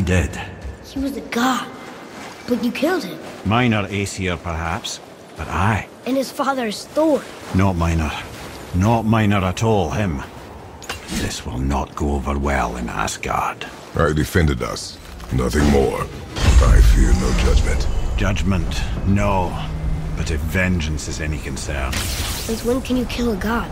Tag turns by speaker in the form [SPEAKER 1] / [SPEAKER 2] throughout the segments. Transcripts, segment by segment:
[SPEAKER 1] That he did.
[SPEAKER 2] He was a god. But you killed him.
[SPEAKER 1] Minor Aesir, perhaps, but I.
[SPEAKER 2] And his father is Thor.
[SPEAKER 1] Not minor. Not minor at all, him. This will not go over well in Asgard.
[SPEAKER 3] I defended us. Nothing more. I fear no judgment.
[SPEAKER 1] Judgment, no. But if vengeance is any concern,
[SPEAKER 2] Since when can you kill a god?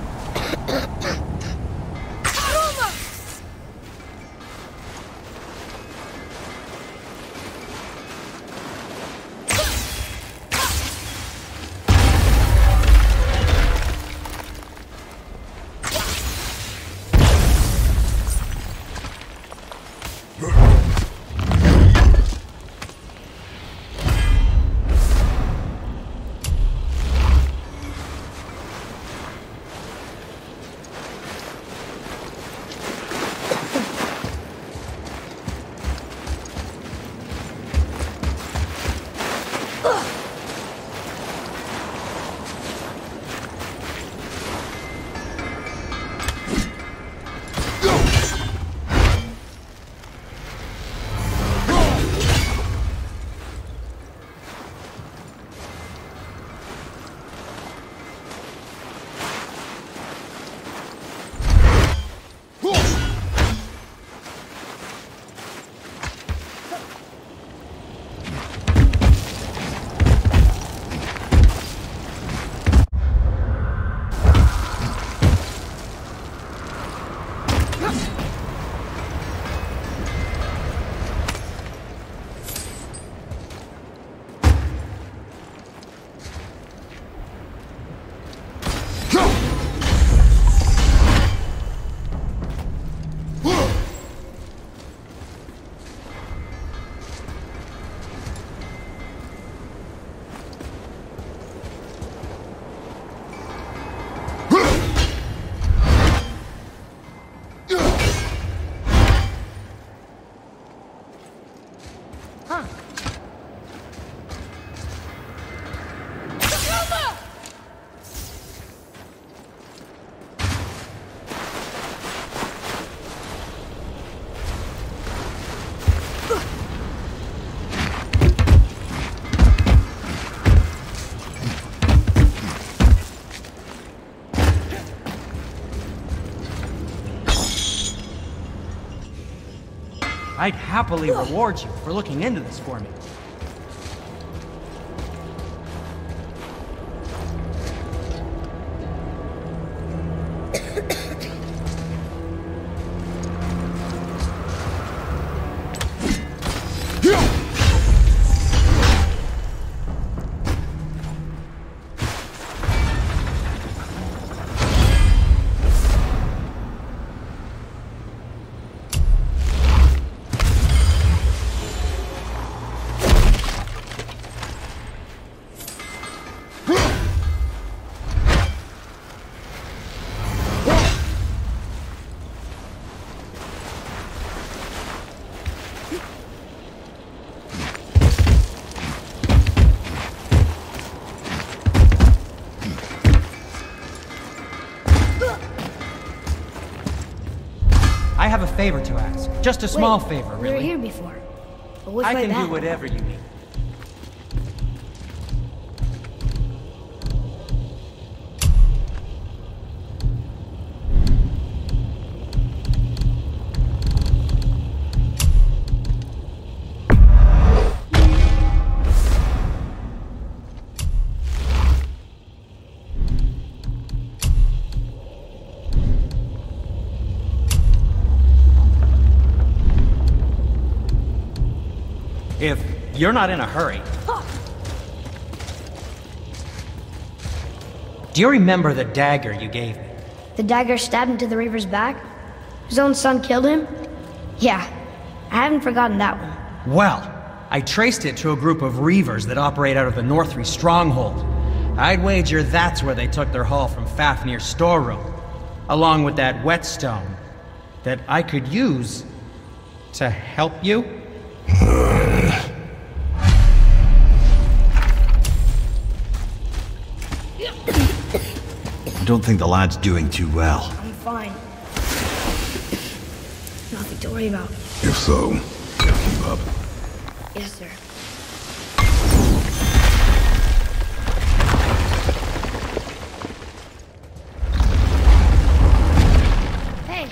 [SPEAKER 4] I'd happily reward you for looking into this for me. Favor to ask. Just a small
[SPEAKER 2] Wait,
[SPEAKER 4] favor,
[SPEAKER 2] We were
[SPEAKER 4] really.
[SPEAKER 2] here before. But what's
[SPEAKER 4] I can
[SPEAKER 2] back?
[SPEAKER 4] do whatever you need. If you're not in a hurry. Do you remember the dagger you gave me?
[SPEAKER 2] The dagger stabbed into the Reaver's back? His own son killed him? Yeah, I haven't forgotten that one.
[SPEAKER 4] Well, I traced it to a group of Reavers that operate out of the Northri stronghold. I'd wager that's where they took their haul from Fafnir's storeroom, along with that whetstone that I could use to help you.
[SPEAKER 1] Don't think the lad's doing too well.
[SPEAKER 2] I'm fine. Nothing to worry about.
[SPEAKER 3] If so, keep up.
[SPEAKER 2] Yes, sir. Hey,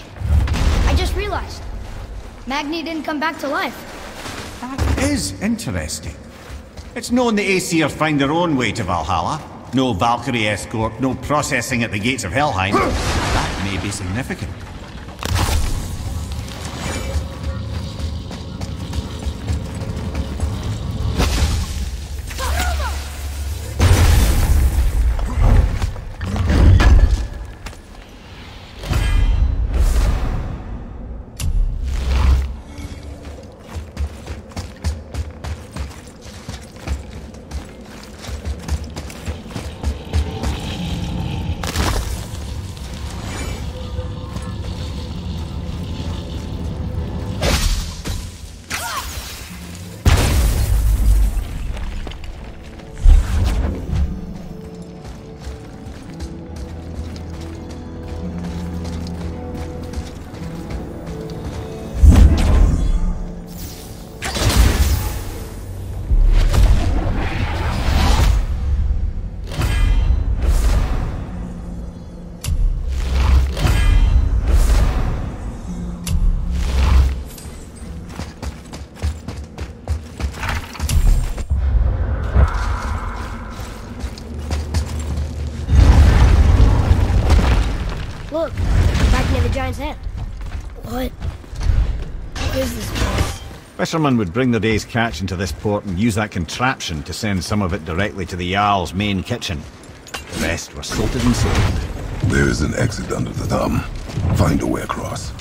[SPEAKER 2] I just realized. Magni didn't come back to life.
[SPEAKER 1] That is interesting. It's known the Aesir find their own way to Valhalla. No Valkyrie escort, no processing at the gates of Helheim. that may be significant.
[SPEAKER 2] What? What is this place?
[SPEAKER 1] Fishermen would bring their day's catch into this port and use that contraption to send some of it directly to the Jarl's main kitchen. The rest were salted and sold.
[SPEAKER 3] There is an exit under the thumb. Find a way across.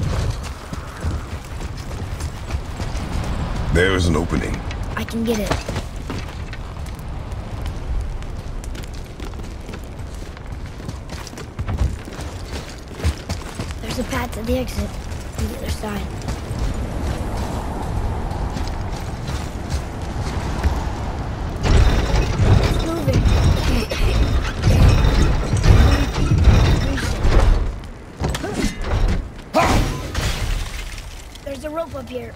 [SPEAKER 3] There is an opening.
[SPEAKER 2] I can get it. There's a path to the exit the other side. There's a rope up here.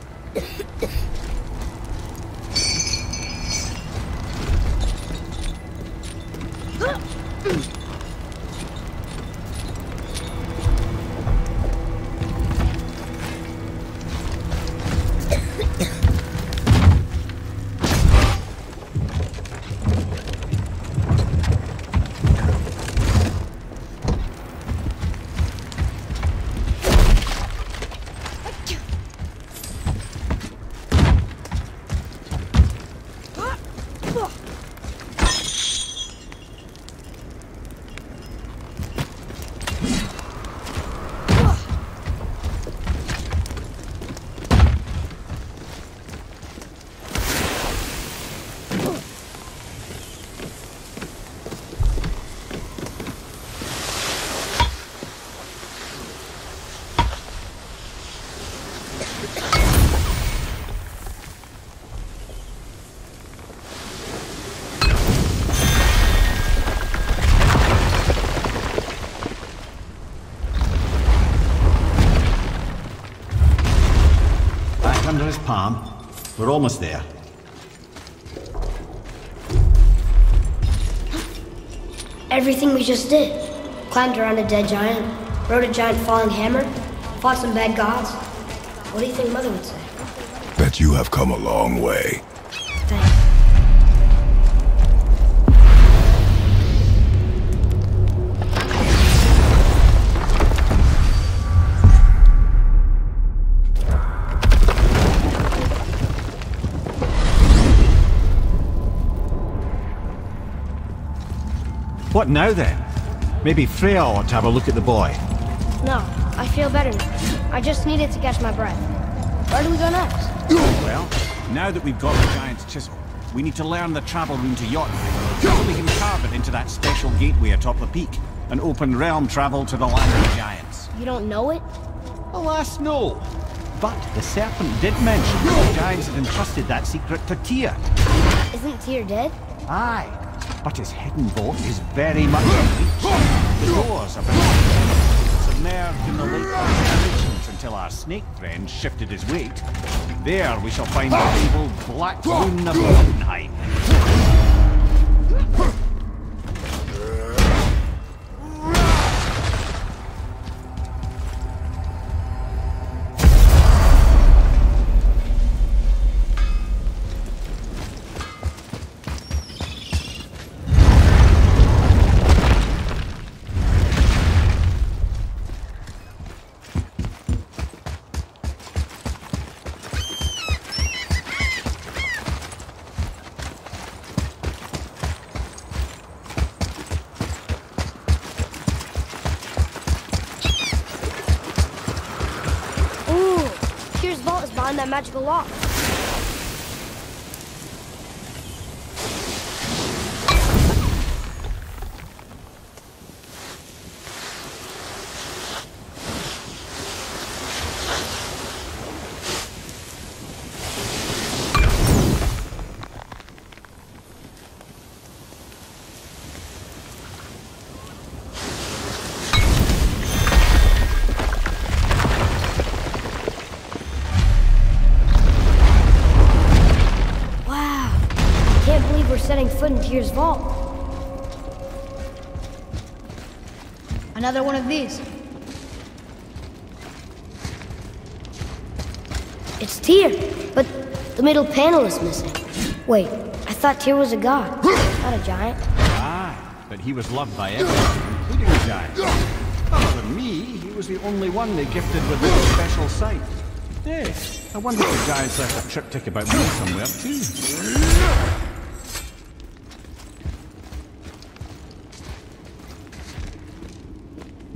[SPEAKER 1] His palm. We're almost there.
[SPEAKER 2] Everything we just did. Climbed around a dead giant, rode a giant falling hammer, fought some bad gods. What do you think Mother would say?
[SPEAKER 3] Bet you have come a long way.
[SPEAKER 1] What now then? Maybe Freya ought to have a look at the boy.
[SPEAKER 2] No, I feel better now. I just needed to catch my breath. Where do we go next?
[SPEAKER 1] Well, now that we've got the giant's chisel, we need to learn the travel rune to Jotunheim. So we can carve it into that special gateway atop the peak. An open realm travel to the land of giants.
[SPEAKER 2] You don't know it?
[SPEAKER 1] Alas, no. But the serpent did mention the giants had entrusted that secret to Tyr.
[SPEAKER 2] Isn't Tyr dead?
[SPEAKER 1] Aye, but his hidden vault is very much. The doors been submerged in the lake of until our snake friend shifted his weight. There we shall find the fabled Black Rune of Jotunheim.
[SPEAKER 2] That magical lock. Foot vault. Another one of these. It's Tyr, but the middle panel is missing. Wait, I thought Tyr was a god, not a giant.
[SPEAKER 1] Aye, but he was loved by everyone, including the giants. Other than me, he was the only one they gifted with this special sight. Hey, I wonder if the giants left a triptych about me somewhere, too.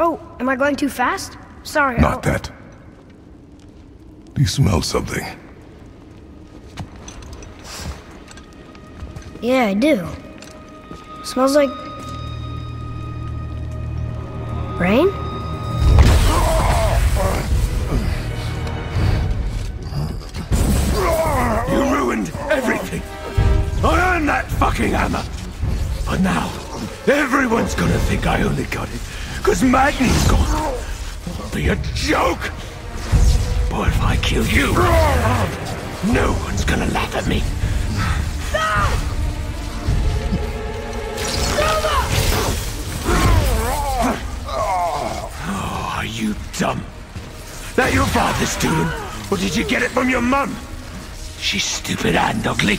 [SPEAKER 2] Oh, am I going too fast? Sorry.
[SPEAKER 3] Not
[SPEAKER 2] don't-
[SPEAKER 3] that. Do you smell something?
[SPEAKER 2] Yeah, I do. Smells like. Rain?
[SPEAKER 5] You ruined everything. I earned that fucking hammer. But now, everyone's gonna think I only got it because Magni's gone. It'll be a joke. But if I kill you, no one's gonna laugh at me. Oh, are you dumb? That your father's doing? Or did you get it from your mum? She's stupid and ugly.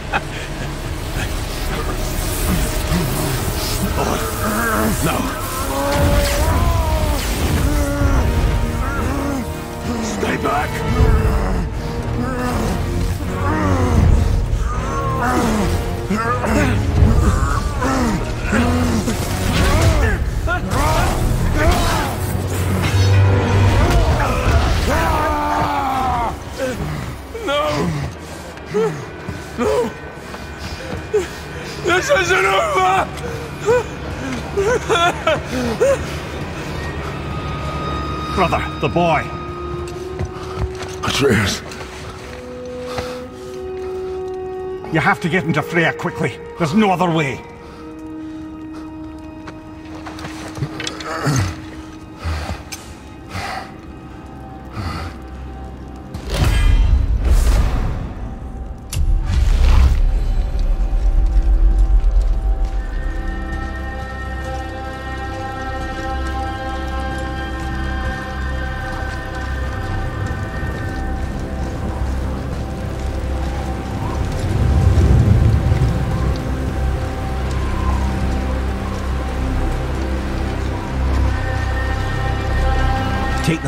[SPEAKER 5] No. Stay back. No. No.
[SPEAKER 6] This isn't over!
[SPEAKER 1] Brother, the boy.
[SPEAKER 3] Atreus,
[SPEAKER 1] You have to get into Freya quickly. There's no other way.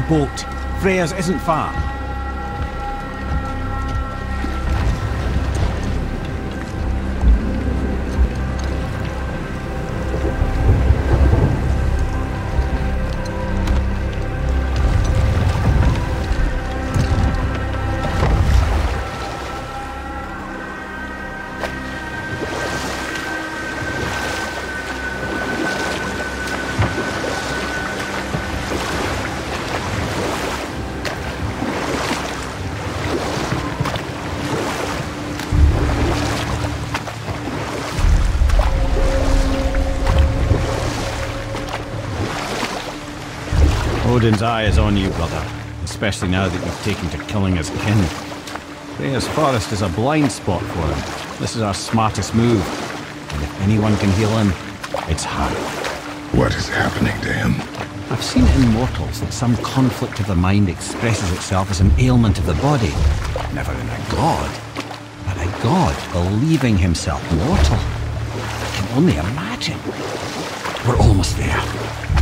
[SPEAKER 1] Boat. Freya's isn't far. Odin's eye is on you, brother. Especially now that you've taken to killing his kin. Freya's forest is a blind spot for him. This is our smartest move. And if anyone can heal him, it's her.
[SPEAKER 3] what is happening to him?
[SPEAKER 1] I've seen it in mortals that some conflict of the mind expresses itself as an ailment of the body. Never in a god. But a god believing himself mortal. I can only imagine. We're almost there.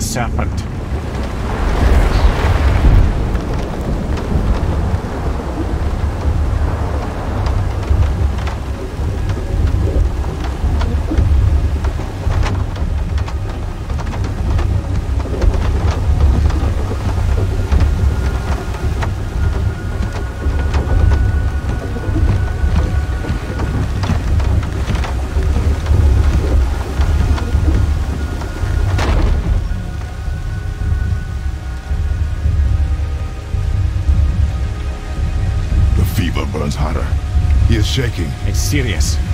[SPEAKER 1] Serpent.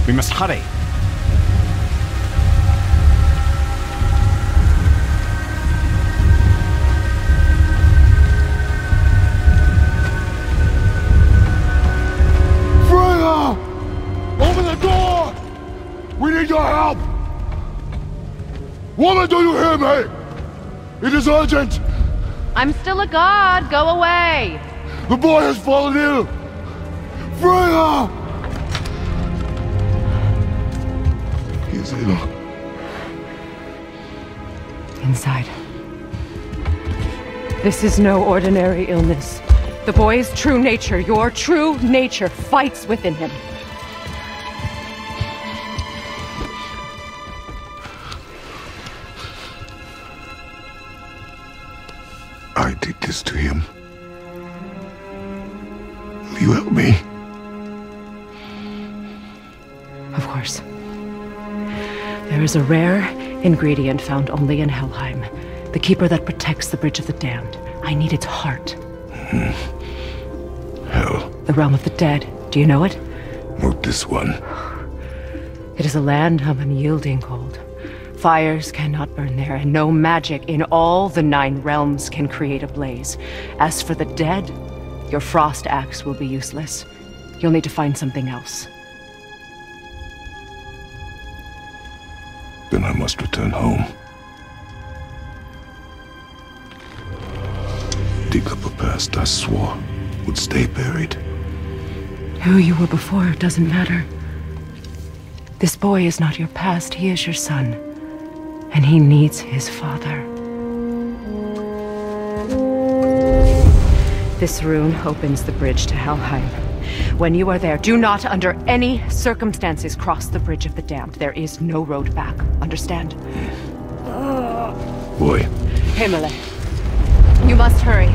[SPEAKER 1] We must hurry.
[SPEAKER 3] Freya! Open the door! We need your help! Woman, do you hear me? It is urgent!
[SPEAKER 7] I'm still a god. Go away.
[SPEAKER 3] The boy has fallen ill! Freya! Is ill.
[SPEAKER 7] Inside. This is no ordinary illness. The boy's true nature, your true nature, fights within him.
[SPEAKER 3] I did this to him. Will you help me?
[SPEAKER 7] Of course. There is a rare ingredient found only in Helheim. The keeper that protects the Bridge of the Damned. I need its heart. Hmm.
[SPEAKER 3] Hell,
[SPEAKER 7] The realm of the dead. Do you know it?
[SPEAKER 3] not this one.
[SPEAKER 7] It is a land of unyielding cold. Fires cannot burn there, and no magic in all the Nine Realms can create a blaze. As for the dead, your frost axe will be useless. You'll need to find something else.
[SPEAKER 3] Then I must return home. Dig up a past I swore would stay buried.
[SPEAKER 7] Who you were before doesn't matter. This boy is not your past, he is your son. And he needs his father. This rune opens the bridge to Helheim. When you are there, do not under any circumstances cross the bridge of the damned. There is no road back. Understand?
[SPEAKER 3] Boy,
[SPEAKER 7] Himalay. You must hurry.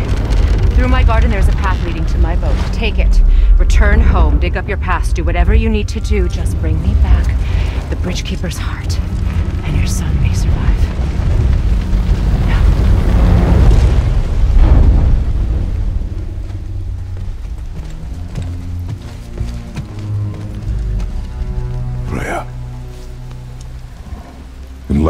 [SPEAKER 7] Through my garden, there's a path leading to my boat. Take it. Return home, dig up your past, do whatever you need to do. Just bring me back the Bridgekeeper's heart, and your son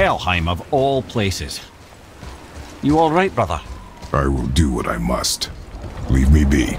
[SPEAKER 1] Helheim of all places. You all right, brother?
[SPEAKER 3] I will do what I must. Leave me be.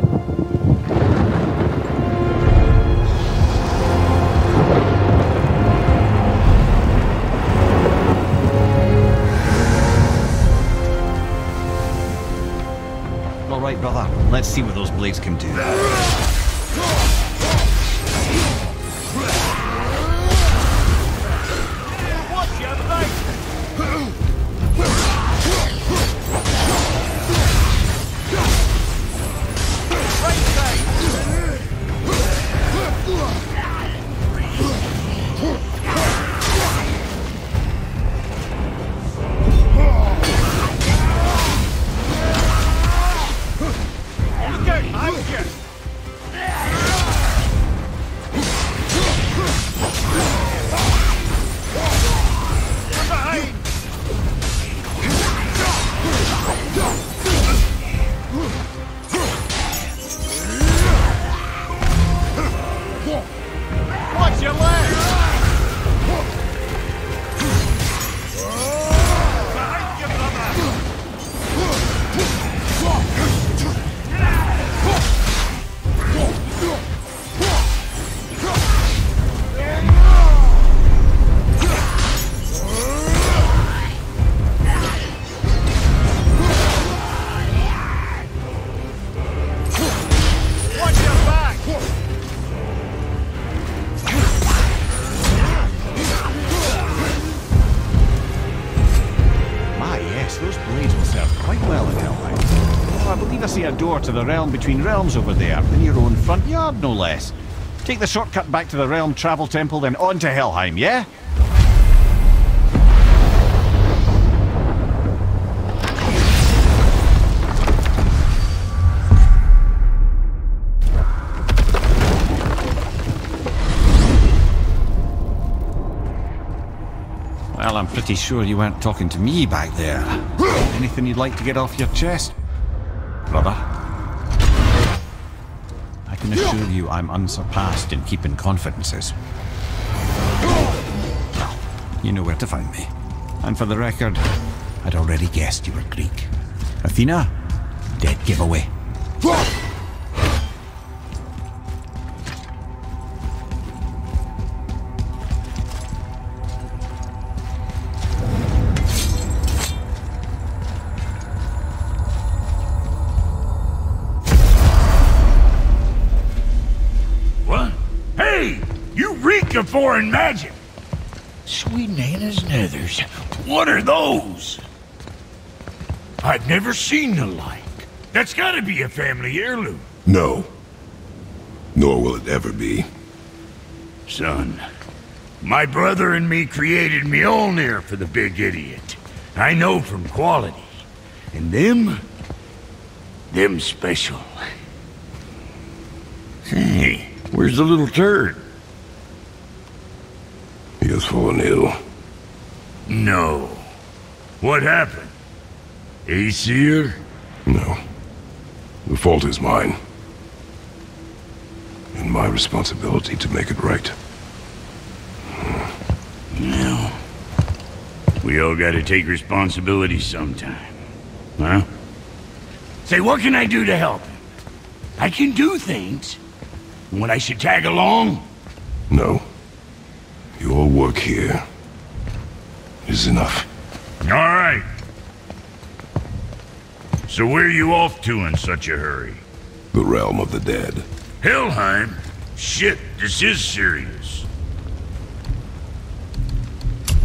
[SPEAKER 1] Let's see what those blades can do. Door to the realm between realms over there, in your own front yard, no less. Take the shortcut back to the realm travel temple, then on to Helheim, yeah? Well, I'm pretty sure you weren't talking to me back there. Anything you'd like to get off your chest? Brother? Can assure you I'm unsurpassed in keeping confidences. Well, you know where to find me. And for the record, I'd already guessed you were Greek. Athena? Dead giveaway.
[SPEAKER 6] What are those? I've never seen the like. That's gotta be a family heirloom.
[SPEAKER 3] No. Nor will it ever be.
[SPEAKER 6] Son, my brother and me created Mjolnir for the big idiot. I know from quality. And them? Them special. Hey, where's the little turd?
[SPEAKER 3] He has fallen ill.
[SPEAKER 6] No. What happened? Aesir?
[SPEAKER 3] No. The fault is mine. And my responsibility to make it right.
[SPEAKER 6] No. We all gotta take responsibility sometime. Huh? Say, what can I do to help? I can do things. When I should tag along?
[SPEAKER 3] No. You all work here is enough.
[SPEAKER 6] All right. So where are you off to in such a hurry?
[SPEAKER 3] The realm of the dead.
[SPEAKER 6] Helheim? Shit, this is serious.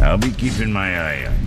[SPEAKER 6] I'll be keeping my eye on you.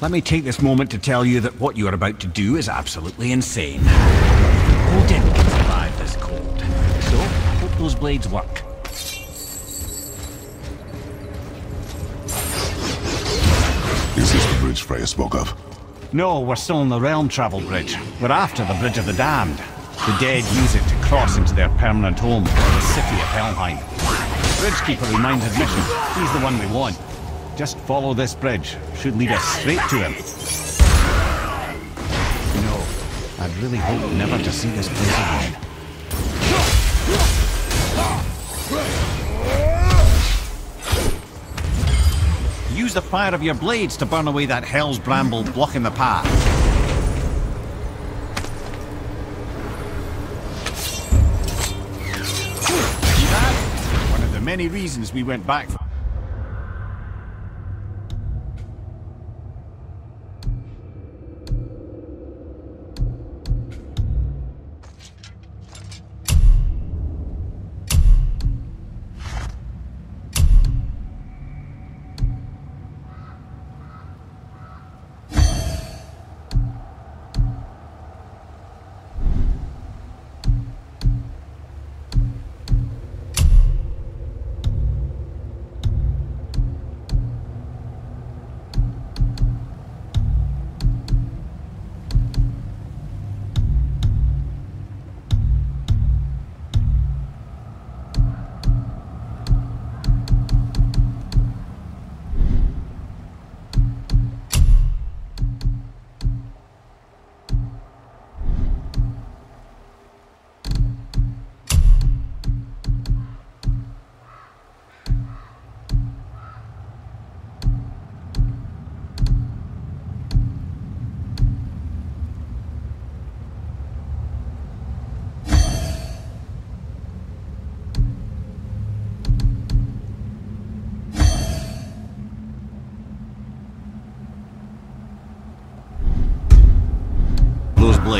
[SPEAKER 1] Let me take this moment to tell you that what you are about to do is absolutely insane. Odin can survive this cold. So, I hope those blades work.
[SPEAKER 3] Is this the bridge Freya spoke of?
[SPEAKER 1] No, we're still on the Realm Travel Bridge. We're after the Bridge of the Damned. The dead use it to cross into their permanent home, the city of Helheim. Bridgekeeper reminds admission. He's the one we want. Just follow this bridge. Should lead us straight to him. No, I'd really hope never to see this place again. Use the fire of your blades to burn away that hell's bramble blocking the path. See that? One of the many reasons we went back.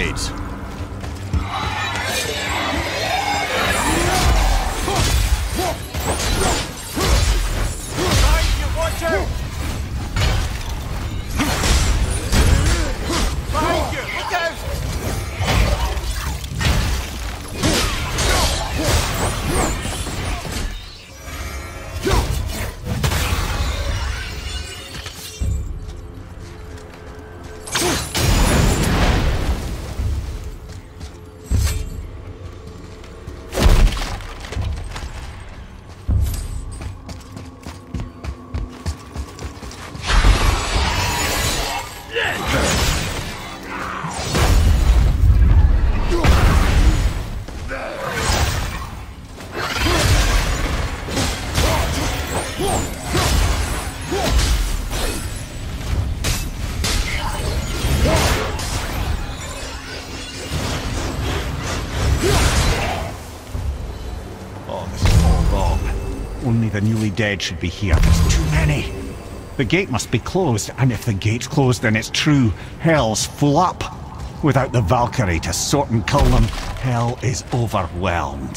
[SPEAKER 1] blades. Watch out! Dead should be here. There's too many. The gate must be closed, and if the gate's closed, then it's true. Hell's full up. Without the Valkyrie to sort and kill them, hell is overwhelmed.